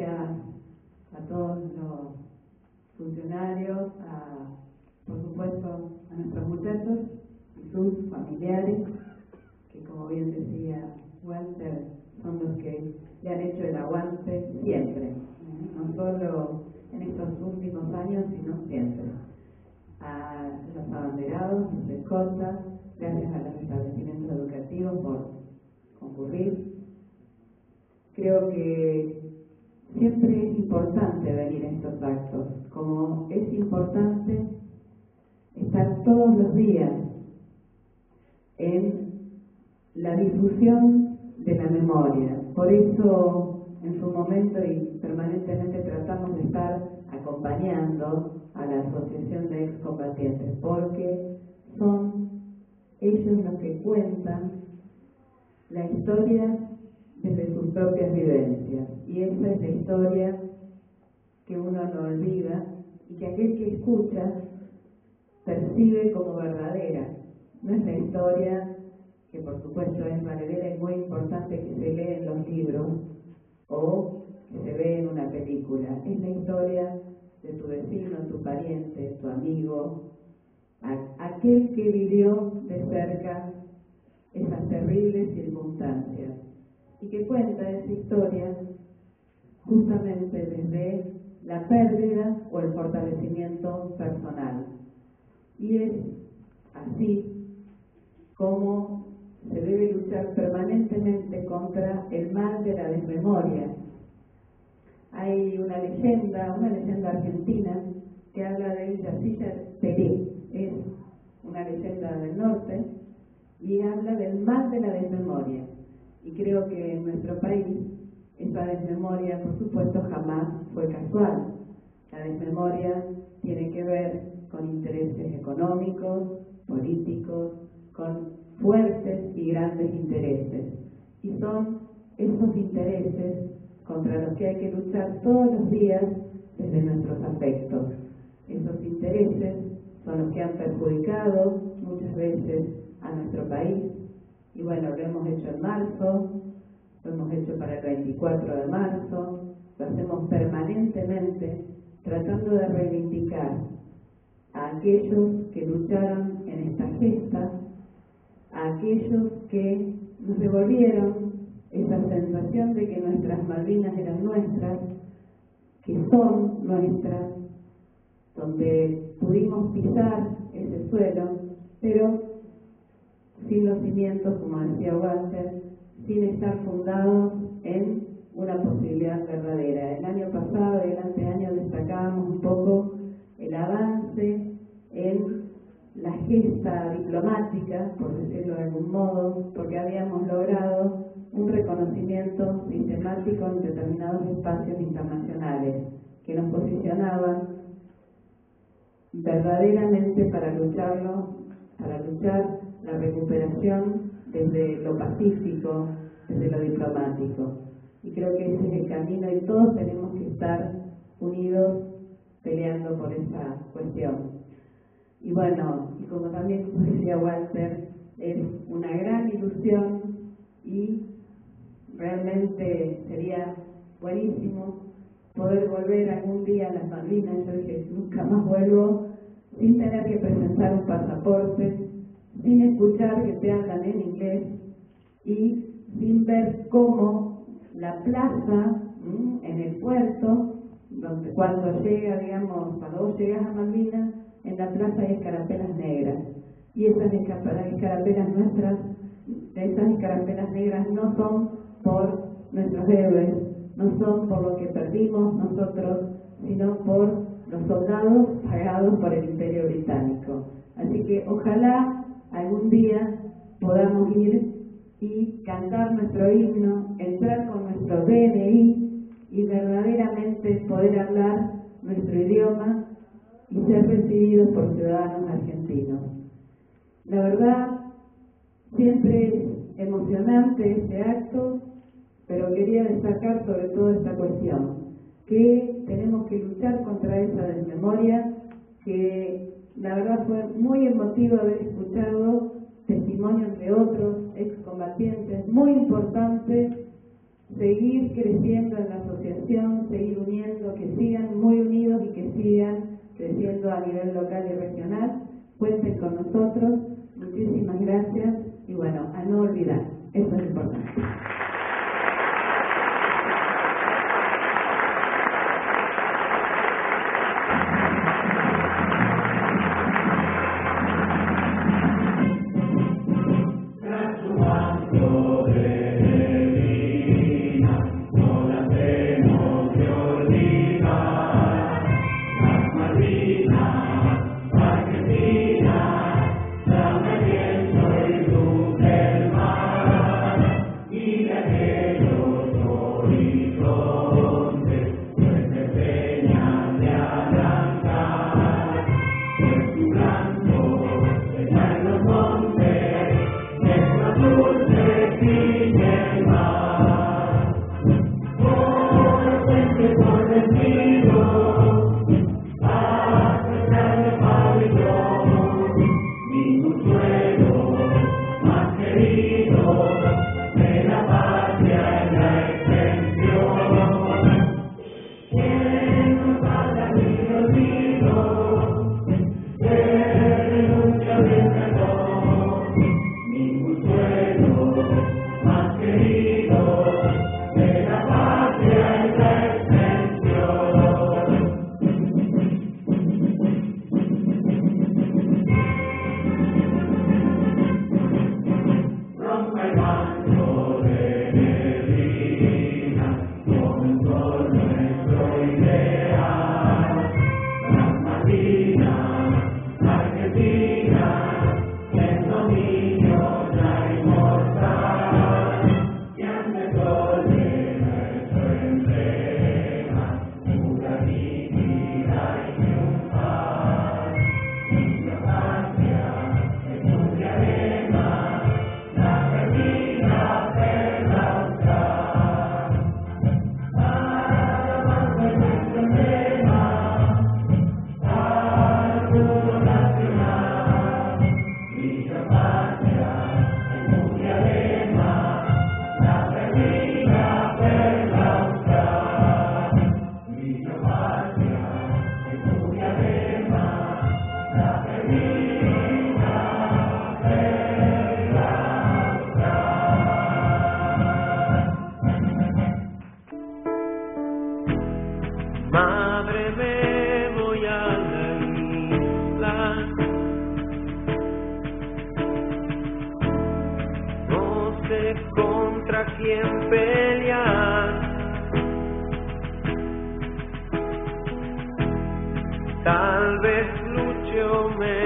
Gracias a todos los funcionarios, a, por supuesto a nuestros muchachos y sus familiares, que como bien decía Walter, son los que le han hecho el aguante siempre, ¿eh? no solo en estos últimos años, sino siempre. A los abanderados, los escoltas, gracias a los establecimientos educativos por concurrir. Creo que siempre es importante venir a estos actos, como es importante estar todos los días en la difusión de la memoria. Por eso, en su momento y permanentemente tratamos de estar acompañando a la Asociación de Excombatientes, porque son ellos los que cuentan la historia desde sus propias vivencias. Y esa es la historia que uno no olvida y que aquel que escucha percibe como verdadera. No es la historia que por supuesto es valedera y muy importante que se lee en los libros o que se ve en una película. Es la historia de tu vecino, tu pariente, tu amigo, aquel que vivió de cerca esas terribles circunstancias y que cuenta esa historia justamente desde la pérdida o el fortalecimiento personal. Y es así como se debe luchar permanentemente contra el mal de la desmemoria. Hay una leyenda, una leyenda argentina, que habla del Yacilla Peré, es una leyenda del norte, y habla del mal de la desmemoria. Y creo que en nuestro país esa desmemoria, por supuesto, jamás fue casual. La desmemoria tiene que ver con intereses económicos, políticos, con fuertes y grandes intereses. Y son esos intereses contra los que hay que luchar todos los días desde nuestros afectos. Esos intereses son los que han perjudicado muchas veces a nuestro país. Bueno, lo hemos hecho en marzo, lo hemos hecho para el 24 de marzo, lo hacemos permanentemente tratando de reivindicar a aquellos que lucharon en esta gesta, a aquellos que nos devolvieron esa sensación de que nuestras Malvinas eran nuestras, que son nuestras, donde pudimos pisar ese suelo, pero sin los cimientos, como decía Walter, sin estar fundados en una posibilidad verdadera. El año pasado y el anteaño destacábamos un poco el avance en la gesta diplomática, por decirlo de algún modo, porque habíamos logrado un reconocimiento sistemático en determinados espacios internacionales que nos posicionaban verdaderamente para lucharlo, para luchar la recuperación desde lo pacífico, desde lo diplomático. Y creo que ese es el camino y todos tenemos que estar unidos peleando por esa cuestión. Y bueno, y como también decía Walter, es una gran ilusión y realmente sería buenísimo poder volver algún día a las Malvinas. Yo dije, nunca más vuelvo sin tener que presentar un pasaporte, sin escuchar que te hablan en inglés y sin ver cómo la plaza en el puerto, donde cuando llega, digamos, cuando vos llegas a Malvinas, en la plaza hay escarapelas negras. Y esas escarapelas nuestras, esas escarapelas negras no son por nuestros héroes, no son por lo que perdimos nosotros, sino por los soldados pagados por el imperio británico. Así que ojalá algún día podamos ir y cantar nuestro himno, entrar con nuestro DNI y verdaderamente poder hablar nuestro idioma y ser recibidos por ciudadanos argentinos. La verdad, siempre es emocionante este acto, pero quería destacar sobre todo esta cuestión, que tenemos que luchar contra esa desmemoria que la verdad fue muy emotivo haber escuchado testimonios de otros excombatientes, muy importante seguir creciendo en la asociación, seguir uniendo, que sigan muy unidos y que sigan creciendo a nivel local y regional. Cuenten con nosotros. Muchísimas gracias y bueno, a no olvidar, eso es importante. Lord. Lucho me